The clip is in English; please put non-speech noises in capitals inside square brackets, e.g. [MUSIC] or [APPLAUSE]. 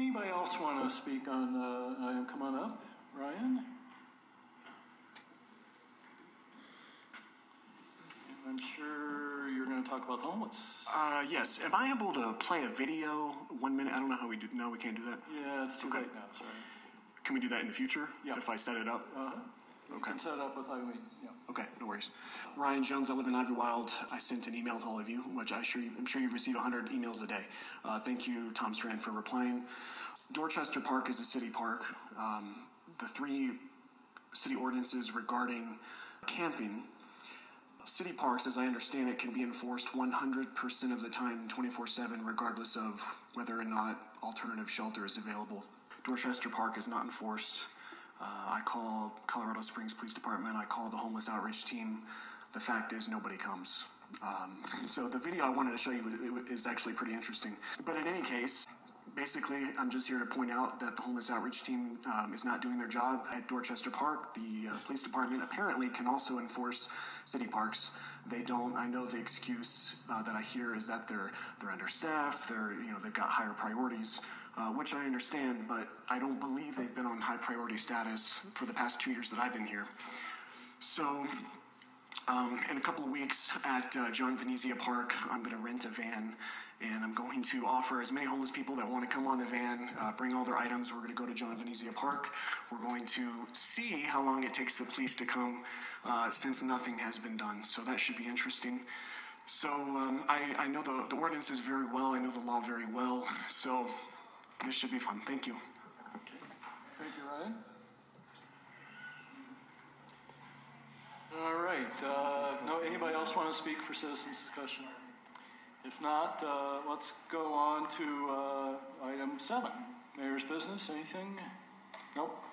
Anybody else want to speak on uh? Come on up, Ryan. I'm sure you're going to talk about the homeless. Uh, yes. Am I able to play a video one minute? I don't know how we do. No, we can't do that. Yeah, it's too Okay. late now. Sorry. Can we do that in the future? Yeah. If I set it up. Uh-huh. Okay. set it up with Eileen. Yeah. Okay, no worries. Ryan Jones, I live in Ivywild. I sent an email to all of you, which I sure you, I'm sure you've received 100 emails a day. Uh, thank you, Tom Strand, for replying. Dorchester Park is a city park. Um, the three city ordinances regarding camping. City parks, as I understand it, can be enforced 100% of the time, 24 7, regardless of whether or not alternative shelter is available. Dorchester Park is not enforced. Uh, I call Colorado Springs Police Department, I call the homeless outreach team. The fact is, nobody comes. Um, [LAUGHS] so the video I wanted to show you is actually pretty interesting. But in any case, basically, I'm just here to point out that the homeless outreach team um, is not doing their job at Dorchester Park. The uh, police department apparently can also enforce city parks. They don't. I know the excuse uh, that I hear is that they're they're understaffed. They're you know they've got higher priorities, uh, which I understand. But I don't believe they've been on high priority status for the past two years that I've been here. So um, in a couple of weeks at uh, John Venezia Park, I'm going to rent a van and I'm going to offer as many homeless people that want to come on the van, uh, bring all their items. We're going to go to John Venezia Park. We're going to see how long it takes the police to come uh, since nothing has been done. So that should be interesting. So um, I, I know the, the ordinances very well, I know the law very well. So this should be fun. Thank you. Okay. Thank you, Ryan. All right. Uh, no, anybody else want to speak for citizens discussion? If not, uh, let's go on to uh, item seven. Mayor's business. Anything? Nope.